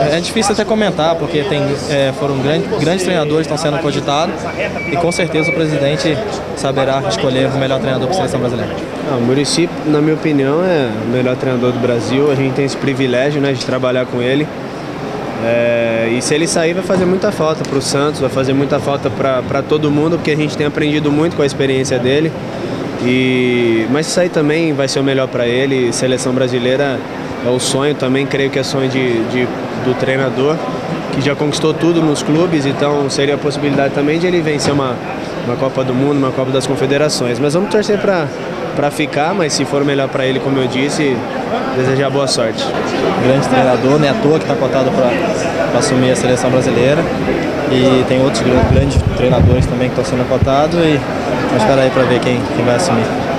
É, difícil até comentar, porque tem, é, foram grande, grandes treinadores que estão sendo cogitados e com certeza o presidente saberá escolher o melhor treinador para a seleção brasileira. Ah, o Murici, na minha opinião, é o melhor treinador do Brasil. A gente tem esse privilégio né, de trabalhar com ele. É, e se ele sair, vai fazer muita falta para o Santos, vai fazer muita falta para todo mundo, porque a gente tem aprendido muito com a experiência dele. E, mas isso aí também vai ser o melhor para ele. Seleção brasileira é o sonho também, creio que é sonho de, de, do treinador, que já conquistou tudo nos clubes, então seria a possibilidade também de ele vencer uma, uma Copa do Mundo, uma Copa das Confederações. Mas vamos torcer para ficar, mas se for melhor para ele, como eu disse, desejar boa sorte. Grande treinador, não é à toa que está cotado para assumir a seleção brasileira. E tem outros grandes treinadores também que estão sendo cotados e vamos esperar aí para ver quem, quem vai assumir.